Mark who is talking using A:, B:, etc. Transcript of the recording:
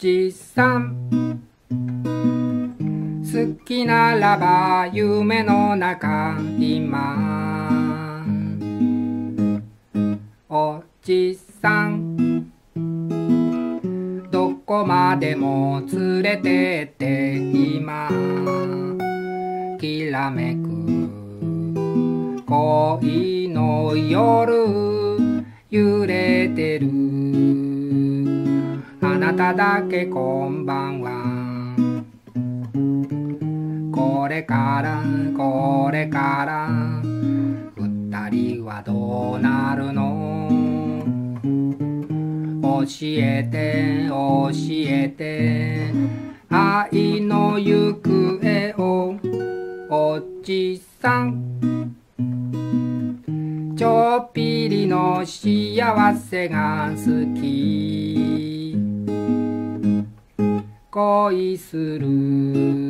A: じさん。好きならば夢の中今おじさん。どこまでも連れてって今。きらめく。恋の夜揺れてる。ただけこんばんは。これからこれから二人はどうなるの？教えて教えて。愛の行方をおじさん。ちょっぴりの幸せが好き。恋する。